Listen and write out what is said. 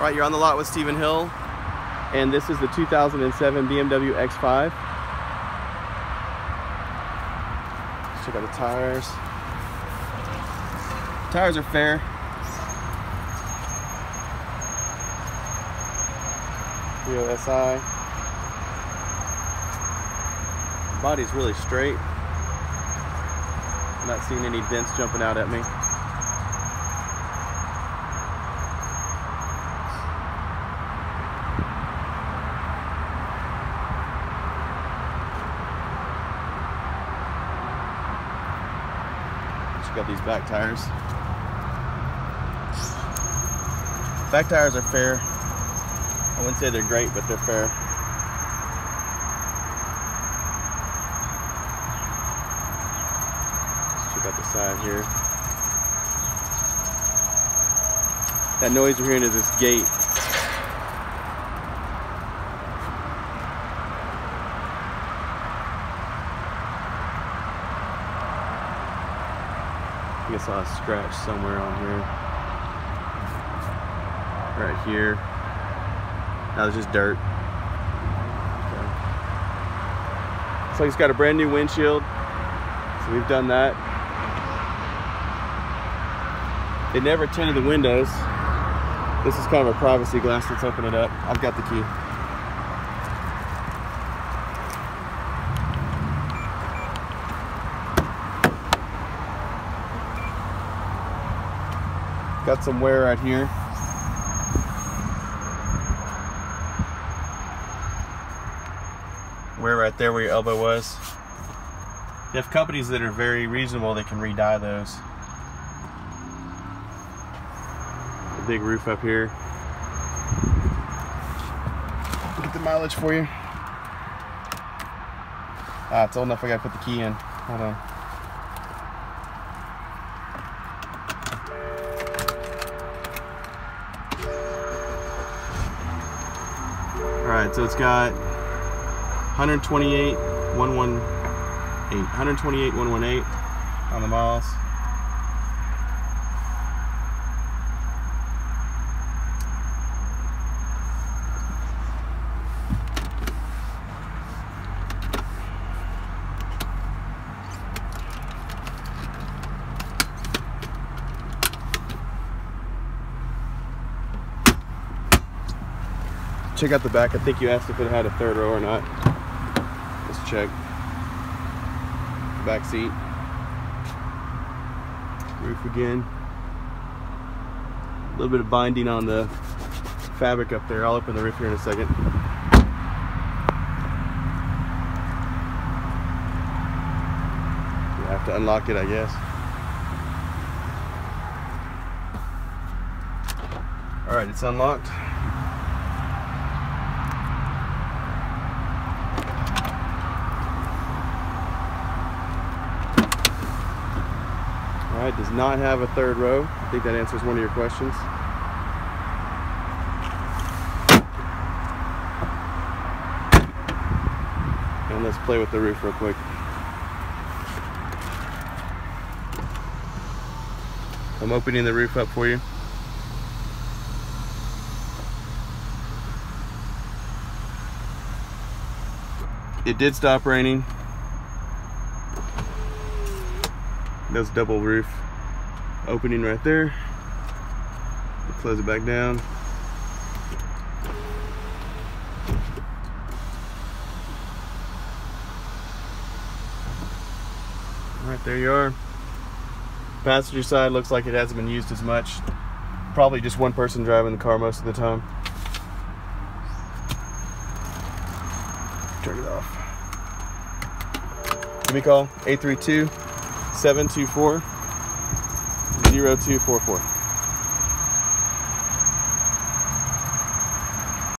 Right, you're on the lot with Steven Hill, and this is the 2007 BMW X5. Let's check out the tires. Tires are fair. Rio. Body's really straight. I'm not seeing any dents jumping out at me. Out these back tires. Back tires are fair. I wouldn't say they're great, but they're fair. Let's check out the side here. That noise we're hearing is this gate. Think I saw a scratch somewhere on here. Right here. That was just dirt. Okay. Like it's got a brand new windshield. So we've done that. It never tinted the windows. This is kind of a privacy glass. Let's open it up. I've got the key. Got some wear right here. Wear right there where your elbow was. You have companies that are very reasonable that can re-dye those. The big roof up here. At the mileage for you. Ah, it's old enough I gotta put the key in. Hold on. Alright, so it's got 128, 118, 128, 118 on the miles. Check out the back. I think you asked if it had a third row or not. Let's check. Back seat. Roof again. A little bit of binding on the fabric up there. I'll open the roof here in a second. You have to unlock it, I guess. All right, it's unlocked. All right, does not have a third row. I think that answers one of your questions. And let's play with the roof real quick. I'm opening the roof up for you. It did stop raining. That's double roof opening right there. Close it back down. All right, there you are. Passenger side looks like it hasn't been used as much. Probably just one person driving the car most of the time. Turn it off. Give me a call, 832 724 0244.